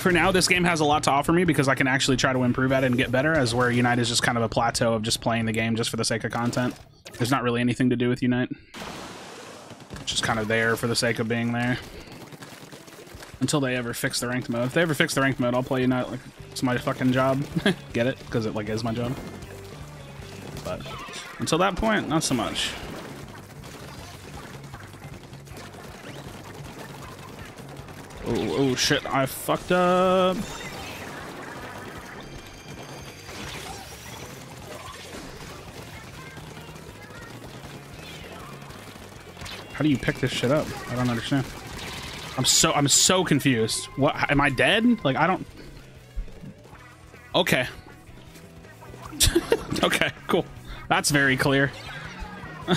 for now, this game has a lot to offer me because I can actually try to improve at it and get better. As where Unite is just kind of a plateau of just playing the game just for the sake of content. There's not really anything to do with Unite. Just kind of there for the sake of being there. Until they ever fix the ranked mode. If they ever fix the ranked mode, I'll play Unite like it's my fucking job. get it? Because it like is my job. But until that point, not so much. Oh, oh shit, I fucked up. How do you pick this shit up? I don't understand. I'm so I'm so confused. What am I dead? Like I don't Okay. okay, cool. That's very clear.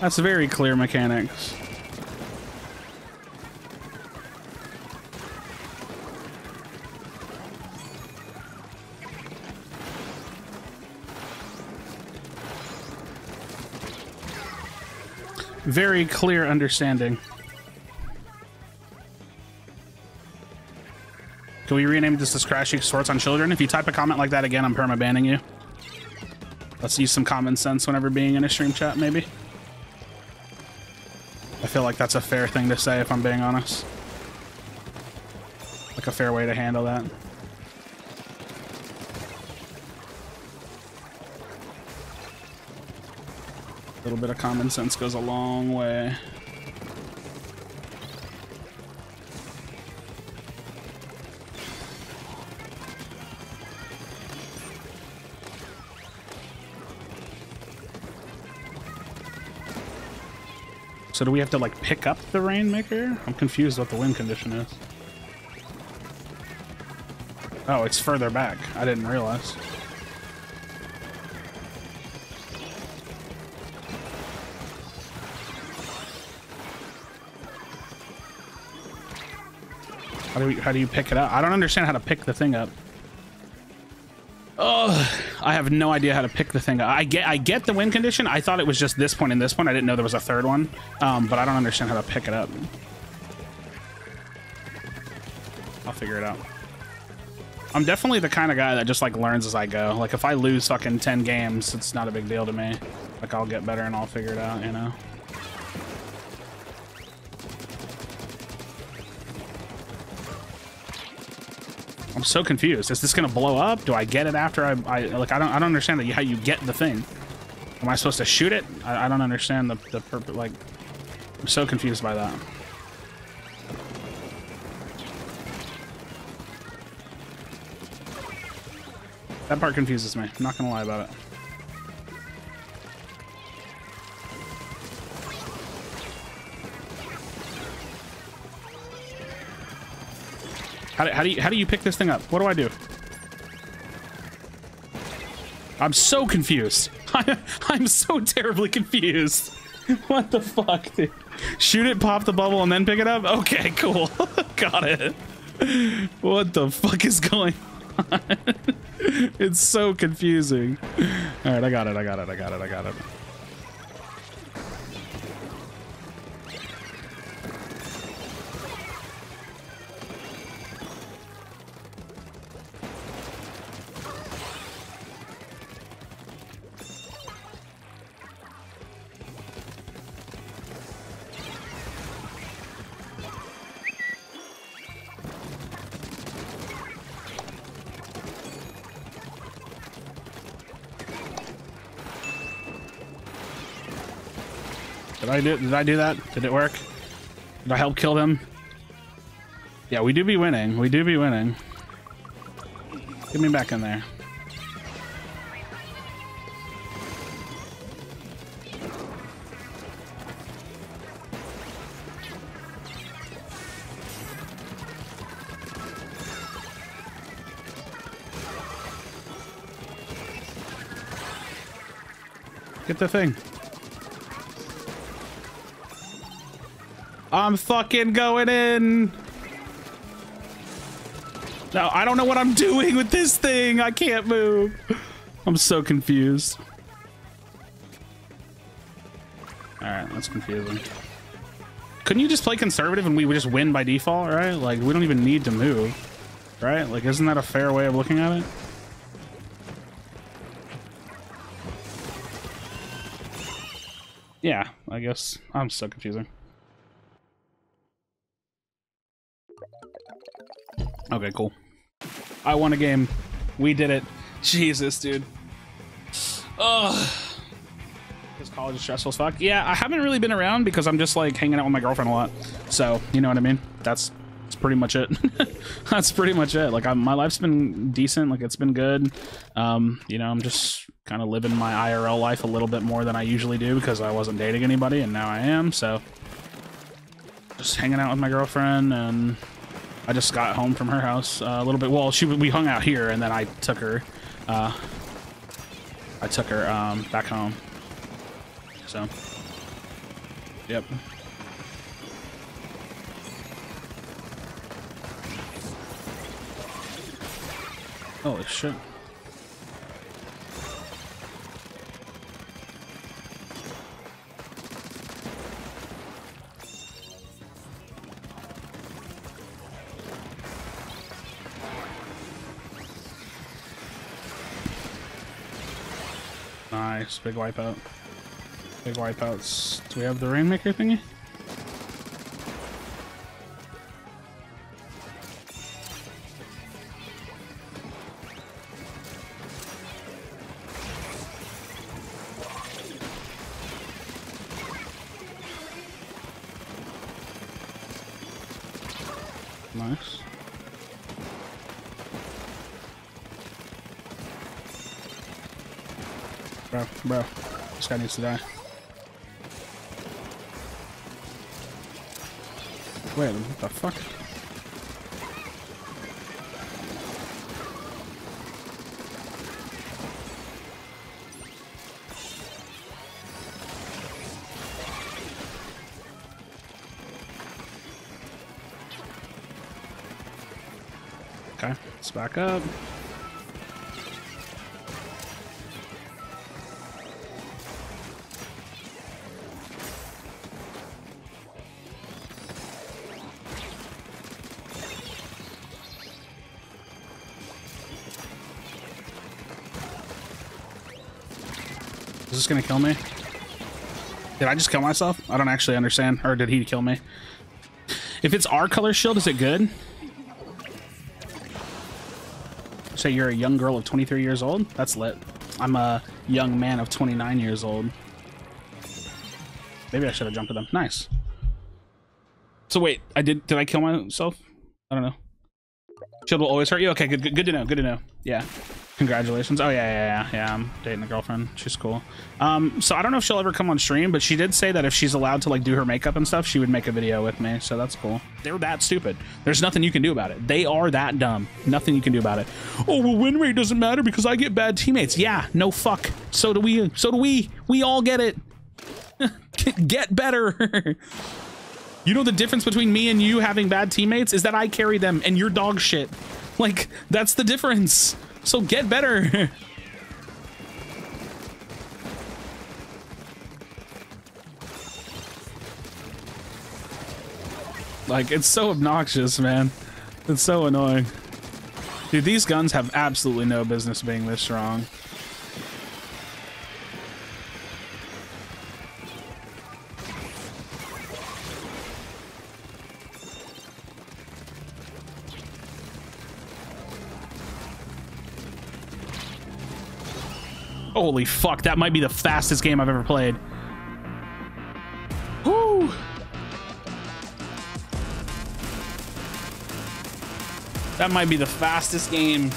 That's very clear mechanics. Very clear understanding. Can we rename this as Crashing Swords on Children? If you type a comment like that again, I'm perma-banning you. Let's use some common sense whenever being in a stream chat, maybe. I feel like that's a fair thing to say, if I'm being honest. Like a fair way to handle that. Little bit of common sense goes a long way. So do we have to like pick up the Rainmaker? I'm confused what the win condition is. Oh, it's further back. I didn't realize. How do we, how do you pick it up? I don't understand how to pick the thing up. Oh, I have no idea how to pick the thing up. I get I get the win condition. I thought it was just this point and this point. I didn't know there was a third one. Um, but I don't understand how to pick it up. I'll figure it out. I'm definitely the kind of guy that just like learns as I go. Like if I lose fucking 10 games, it's not a big deal to me. Like I'll get better and I'll figure it out, you know? I'm so confused. Is this gonna blow up? Do I get it after I, I like? I don't. I don't understand that how you get the thing. Am I supposed to shoot it? I, I don't understand the the purpose. Like, I'm so confused by that. That part confuses me. I'm not gonna lie about it. How do, how do you how do you pick this thing up? What do I do? I'm so confused. I, I'm so terribly confused. What the fuck, dude? Shoot it, pop the bubble, and then pick it up? Okay, cool. Got it. What the fuck is going on? it's so confusing. All right, I got it, I got it, I got it, I got it. Did I do did I do that? Did it work? Did I help kill them? Yeah, we do be winning. We do be winning. Get me back in there. Get the thing. I'm fucking going in. No, I don't know what I'm doing with this thing. I can't move. I'm so confused. All right, that's confusing. couldn't you just play conservative and we would just win by default, right? Like, we don't even need to move, right? Like, isn't that a fair way of looking at it? Yeah, I guess. I'm so confusing. Okay, cool. I won a game. We did it. Jesus, dude. Ugh. Because college is stressful as fuck. Yeah, I haven't really been around because I'm just like hanging out with my girlfriend a lot. So, you know what I mean? That's that's pretty much it. that's pretty much it. Like, I'm, my life's been decent. Like, it's been good. Um, you know, I'm just kind of living my IRL life a little bit more than I usually do because I wasn't dating anybody and now I am. So, just hanging out with my girlfriend and I just got home from her house uh, a little bit. Well, she we hung out here and then I took her. Uh, I took her um, back home. So, yep. Holy shit. Nice, big wipeout. Big wipeouts. Do we have the Rainmaker thingy? Nice. Bro, bro. This guy needs to die. Wait, what the fuck? Okay, let's back up. Is this gonna kill me? Did I just kill myself? I don't actually understand. Or did he kill me? If it's our color shield, is it good? Say you're a young girl of 23 years old? That's lit. I'm a young man of 29 years old. Maybe I should have jumped at them. Nice. So wait, I did. Did I kill myself? I don't know. Shield will always hurt you. Okay, good, good, good to know. Good to know. Yeah. Congratulations. Oh yeah, yeah, yeah, yeah. I'm dating a girlfriend. She's cool. Um, so I don't know if she'll ever come on stream, but she did say that if she's allowed to like do her makeup and stuff, she would make a video with me. So that's cool. They're that stupid. There's nothing you can do about it. They are that dumb. Nothing you can do about it. Oh well, win rate doesn't matter because I get bad teammates. Yeah, no fuck. So do we. So do we. We all get it. get better. you know the difference between me and you having bad teammates is that I carry them and you're dog shit. Like that's the difference. So get better. like, it's so obnoxious, man. It's so annoying. Dude, these guns have absolutely no business being this strong. Holy fuck, that might be the fastest game I've ever played. Woo! That might be the fastest game